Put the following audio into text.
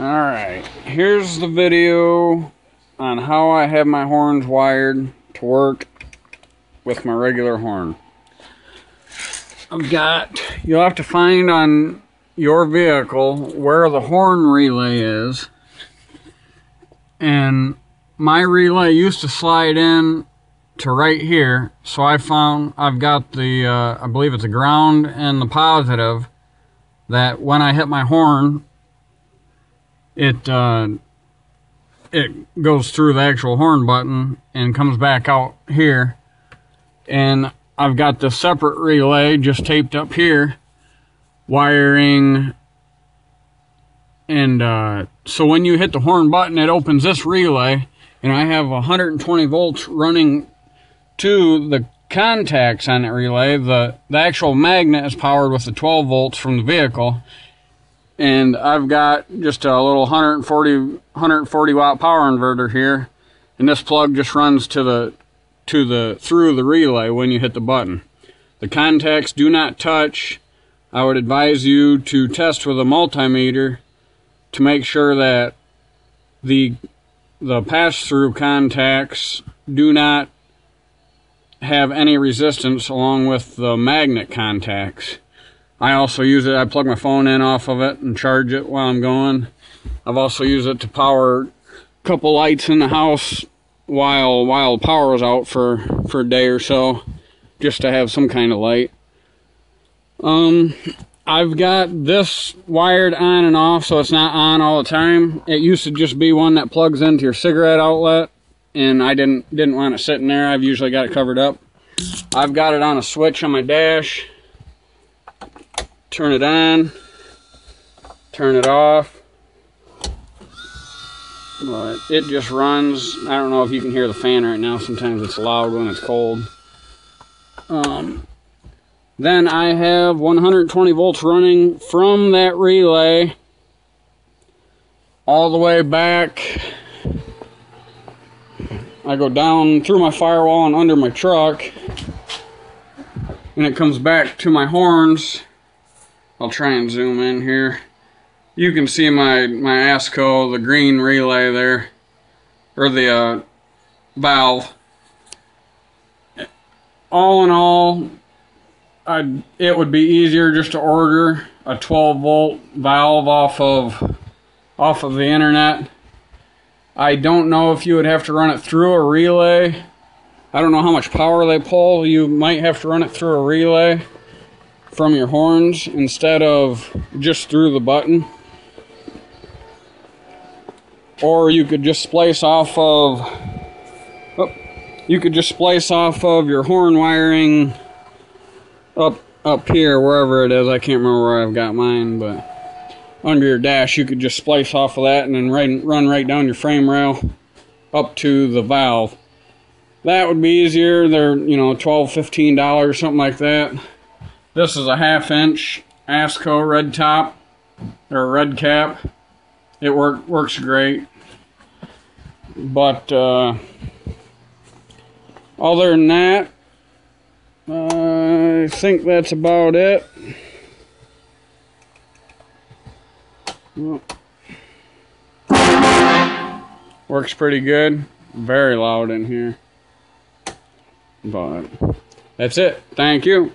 Alright, here's the video on how I have my horns wired to work with my regular horn. I've got, you'll have to find on your vehicle where the horn relay is. And my relay used to slide in to right here. So I found I've got the, uh, I believe it's a ground and the positive that when I hit my horn, it uh, it goes through the actual horn button and comes back out here. And I've got the separate relay just taped up here, wiring. And uh, so when you hit the horn button, it opens this relay, and I have 120 volts running to the contacts on that relay. The, the actual magnet is powered with the 12 volts from the vehicle, and I've got just a little 140 140 watt power inverter here. And this plug just runs to the to the through the relay when you hit the button. The contacts do not touch. I would advise you to test with a multimeter to make sure that the the pass-through contacts do not have any resistance along with the magnet contacts I also use it, I plug my phone in off of it and charge it while I'm going. I've also used it to power a couple lights in the house while while power was out for, for a day or so, just to have some kind of light. Um, I've got this wired on and off so it's not on all the time. It used to just be one that plugs into your cigarette outlet and I didn't didn't want it sitting there. I've usually got it covered up. I've got it on a switch on my dash turn it on, turn it off. But it just runs. I don't know if you can hear the fan right now. Sometimes it's loud when it's cold. Um, then I have 120 volts running from that relay all the way back. I go down through my firewall and under my truck. And it comes back to my horns I'll try and zoom in here. You can see my, my ASCO, the green relay there, or the uh, valve. All in all, I'd, it would be easier just to order a 12 volt valve off of off of the internet. I don't know if you would have to run it through a relay. I don't know how much power they pull. You might have to run it through a relay from your horns instead of just through the button. Or you could just splice off of oh, you could just splice off of your horn wiring up up here wherever it is. I can't remember where I've got mine, but under your dash you could just splice off of that and then run right down your frame rail up to the valve. That would be easier. They're, you know, 12 $15, something like that. This is a half inch ASCO red top or red cap. It work, works great. But uh, other than that, I think that's about it. Works pretty good. Very loud in here. But that's it. Thank you.